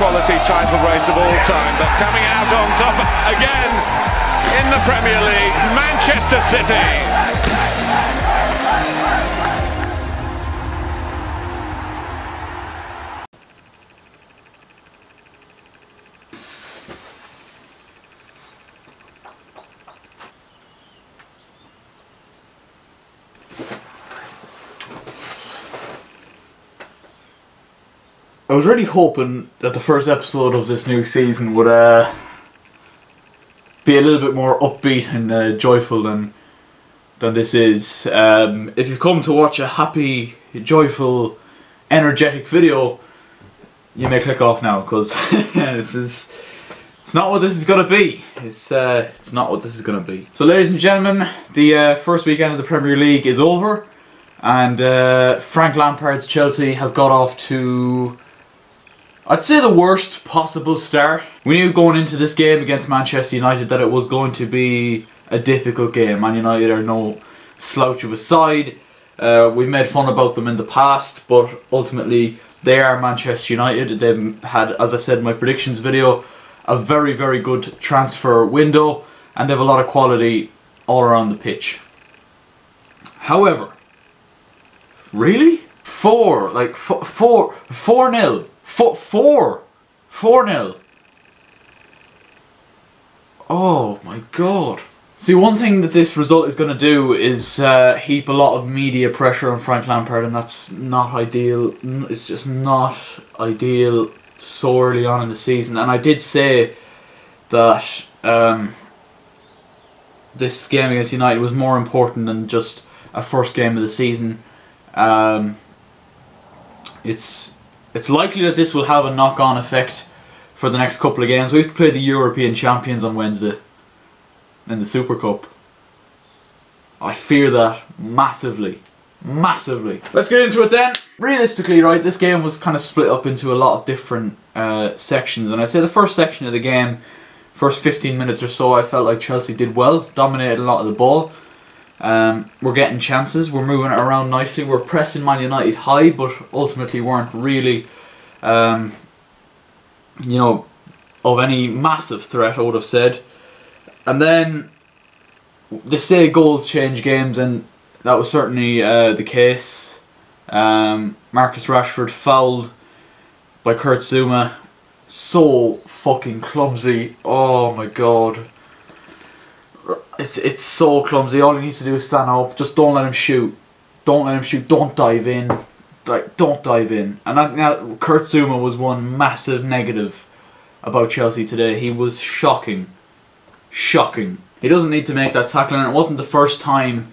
quality title race of all time, but coming out on top again in the Premier League, Manchester City. I was really hoping that the first episode of this new season would uh, be a little bit more upbeat and uh, joyful than than this is. Um, if you've come to watch a happy, joyful, energetic video, you may click off now because this is it's not what this is gonna be. It's uh, it's not what this is gonna be. So, ladies and gentlemen, the uh, first weekend of the Premier League is over, and uh, Frank Lampard's Chelsea have got off to I'd say the worst possible start. We knew going into this game against Manchester United that it was going to be a difficult game. Man United are no slouch of a side. Uh, we've made fun about them in the past, but ultimately they are Manchester United. They've had, as I said in my predictions video, a very, very good transfer window, and they have a lot of quality all around the pitch. However, really? Four, like four, four, four nil Four, four, four nil. Oh my god. See, one thing that this result is going to do is uh, heap a lot of media pressure on Frank Lampard, and that's not ideal. It's just not ideal so early on in the season. And I did say that um, this game against United was more important than just a first game of the season. Um, it's it's likely that this will have a knock-on effect for the next couple of games. We have to play the European champions on Wednesday in the Super Cup. I fear that massively. Massively. Let's get into it then. Realistically, right, this game was kind of split up into a lot of different uh, sections. And I'd say the first section of the game, first 15 minutes or so, I felt like Chelsea did well, dominated a lot of the ball. Um, we're getting chances. We're moving it around nicely. We're pressing Man United high, but ultimately weren't really, um, you know, of any massive threat. I would have said. And then they say goals change games, and that was certainly uh, the case. Um, Marcus Rashford fouled by Kurt Zouma. So fucking clumsy. Oh my god it's it's so clumsy. All he needs to do is stand up. Just don't let him shoot. Don't let him shoot. Don't dive in. Like don't dive in. And I think that Kurt Zouma was one massive negative about Chelsea today. He was shocking, shocking. He doesn't need to make that tackle, and it wasn't the first time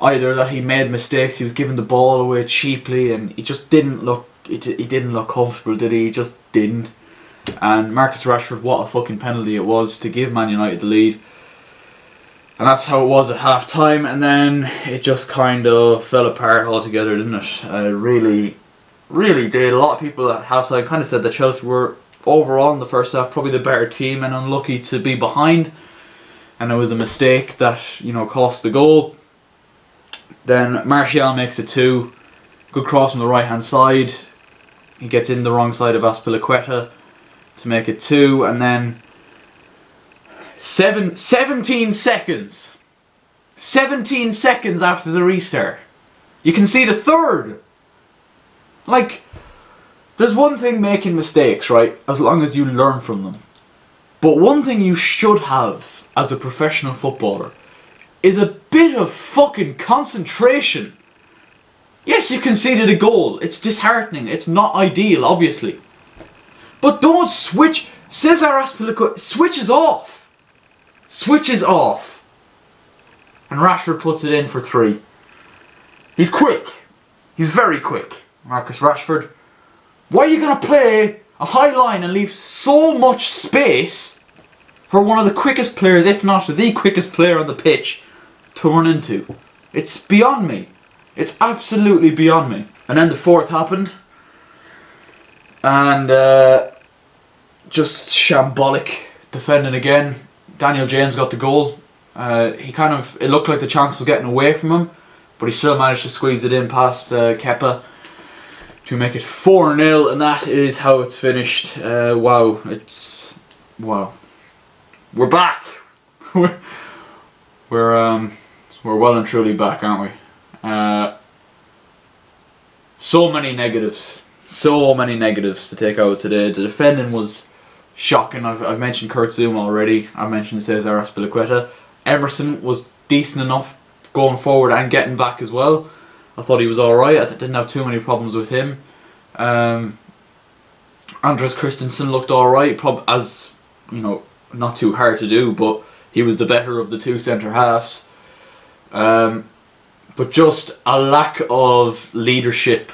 either that he made mistakes. He was giving the ball away cheaply, and he just didn't look. He, didn't look comfortable, did he? He just didn't. And Marcus Rashford, what a fucking penalty it was to give Man United the lead. And that's how it was at half time, and then it just kind of fell apart altogether, didn't it? Uh, really, really did. A lot of people at half time kind of said that Chelsea were overall in the first half probably the better team and unlucky to be behind. And it was a mistake that, you know, cost the goal. Then Martial makes it two. Good cross from the right hand side. He gets in the wrong side of Azpilicueta to make it two, and then Seven, 17 seconds. 17 seconds after the restart. You can see the third. Like, there's one thing making mistakes, right? As long as you learn from them. But one thing you should have as a professional footballer is a bit of fucking concentration. Yes, you conceded a goal. It's disheartening. It's not ideal, obviously. But don't switch. Cesar Azpilicueta switches off switches off, and Rashford puts it in for three. He's quick. He's very quick, Marcus Rashford. Why are you going to play a high line and leave so much space for one of the quickest players, if not the quickest player on the pitch, to run into? It's beyond me. It's absolutely beyond me. And then the fourth happened. And uh, just shambolic defending again. Daniel James got the goal. Uh, he kind of it looked like the chance was getting away from him, but he still managed to squeeze it in past uh, to make it 4 0, and that is how it's finished. Uh, wow, it's. Wow. We're back! we're, we're, um, we're well and truly back, aren't we? Uh, so many negatives. So many negatives to take out today. The defending was shocking. I've, I've mentioned Kurt Zouma already. I mentioned Cesar Azpilicueta. Emerson was decent enough going forward and getting back as well. I thought he was alright. I didn't have too many problems with him. Um, Andres Christensen looked alright, as you know, not too hard to do, but he was the better of the two centre halves. Um, but just a lack of leadership,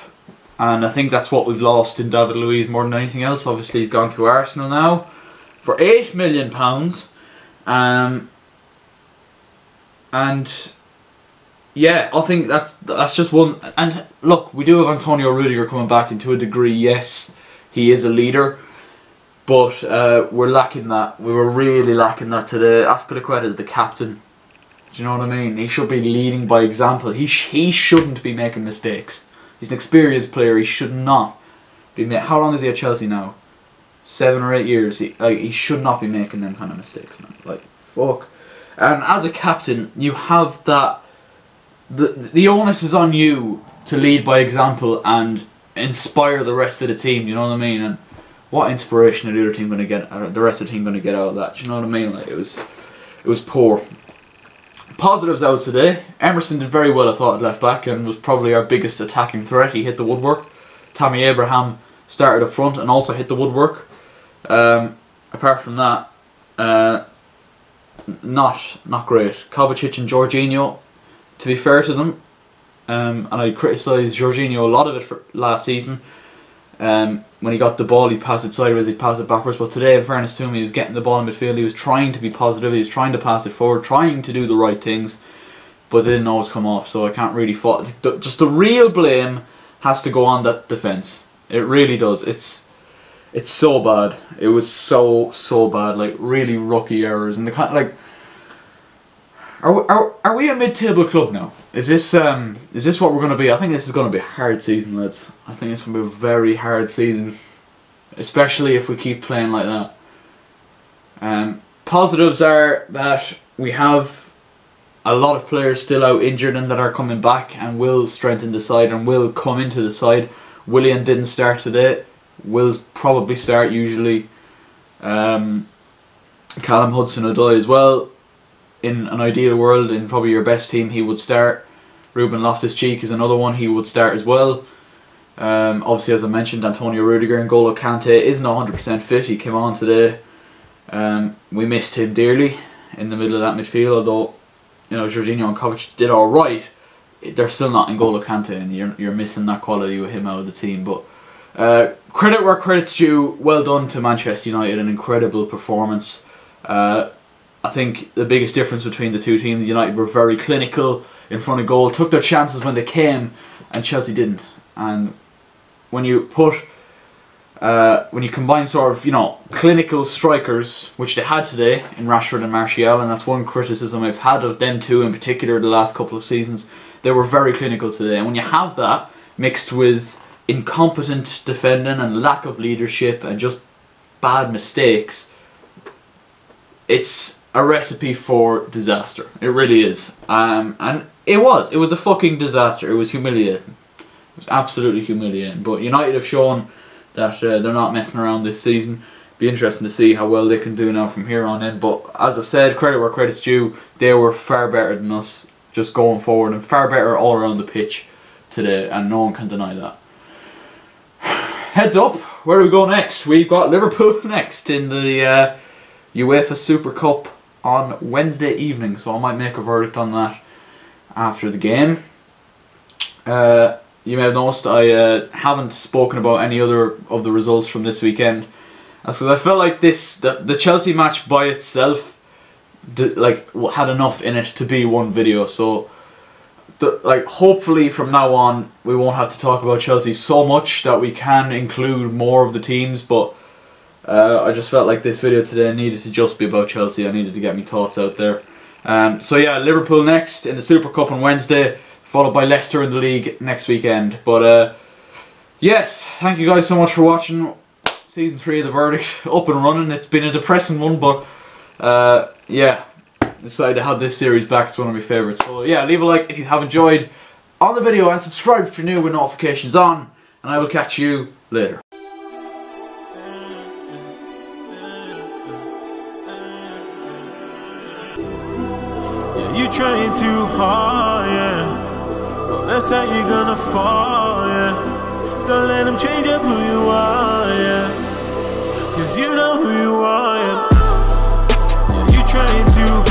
and I think that's what we've lost in David Luiz more than anything else. Obviously, he's gone to Arsenal now for eight million pounds, um, and yeah, I think that's that's just one. And look, we do have Antonio Rudiger coming back, and to a degree, yes, he is a leader. But uh, we're lacking that. We were really lacking that today. Azpilicueta is the captain. Do you know what I mean? He should be leading by example. He sh- he shouldn't be making mistakes. He's an experienced player. He should not be. Ma- How long is he at Chelsea now? Seven or eight years. He like he should not be making them kind of mistakes, man. Like fuck. And as a captain, you have that. The the onus is on you to lead by example and inspire the rest of the team. You know what I mean? And what inspiration are the other team going to get? The rest of the team going to get out of that? You know what I mean? Like it was, it was poor. Positives out today. Emerson did very well, I thought, at left back and was probably our biggest attacking threat. He hit the woodwork. Tammy Abraham started up front and also hit the woodwork. Um, apart from that, uh, not not great. Kovacic and Jorginho, to be fair to them, um, and I criticised Jorginho a lot of it for last season. Um, when he got the ball, he passed it sideways, he passed it backwards. But today, in fairness to him, he was getting the ball in midfield. He was trying to be positive. He was trying to pass it forward, trying to do the right things, but it didn't always come off. So I can't really fault. Just the real blame has to go on that defense. It really does. It's it's so bad. It was so so bad. Like really rookie errors and the kind like. Are we, are, are we a mid-table club now? Is this um is this what we're gonna be? I think this is gonna be a hard season, lads. I think it's gonna be a very hard season, especially if we keep playing like that. Um, positives are that we have a lot of players still out injured and that are coming back and will strengthen the side and will come into the side. Willian didn't start today. Will probably start usually. Um, Callum Hudson Odoi as well in an ideal world, in probably your best team, he would start. Ruben Loftus Cheek is another one he would start as well. Um, obviously, as I mentioned, Antonio Rudiger and Golo Kante isn't 100% fit. He came on today. Um, we missed him dearly in the middle of that midfield, although you know Jorginho and did all right. They're still not in Golo Kante, and you're, you're missing that quality with him out of the team. But uh, credit where credit's due. Well done to Manchester United, an incredible performance. Uh, I think the biggest difference between the two teams, United were very clinical in front of goal, took their chances when they came, and Chelsea didn't. And when you put, uh, when you combine sort of, you know, clinical strikers, which they had today in Rashford and Martial, and that's one criticism I've had of them two in particular the last couple of seasons, they were very clinical today. And when you have that mixed with incompetent defending and lack of leadership and just bad mistakes, it's a recipe for disaster. It really is. Um, and it was. It was a fucking disaster. It was humiliating. It was absolutely humiliating. But United have shown that uh, they're not messing around this season. Be interesting to see how well they can do now from here on in. But as I've said, credit where credit's due. They were far better than us just going forward and far better all around the pitch today, and no one can deny that. Heads up, where do we go next? We've got Liverpool next in the uh, UEFA Super Cup on Wednesday evening, so I might make a verdict on that after the game. Uh, you may have noticed I uh, haven't spoken about any other of the results from this weekend. That's because I felt like this the, the Chelsea match by itself, d- like had enough in it to be one video. So, the, like hopefully from now on we won't have to talk about Chelsea so much that we can include more of the teams. But uh, I just felt like this video today needed to just be about Chelsea. I needed to get my thoughts out there. Um, so yeah, Liverpool next in the Super Cup on Wednesday, followed by Leicester in the league next weekend. But uh, yes, thank you guys so much for watching season three of the verdict up and running. It's been a depressing one, but uh, yeah, decided to have this series back. It's one of my favourites. So yeah, leave a like if you have enjoyed on the video and subscribe if you're new with notifications on. And I will catch you later. You trying too hard, yeah. Well, that's how you're gonna fall, yeah. Don't let them change up who you are, yeah. Cause you know who you are, yeah. yeah you trying too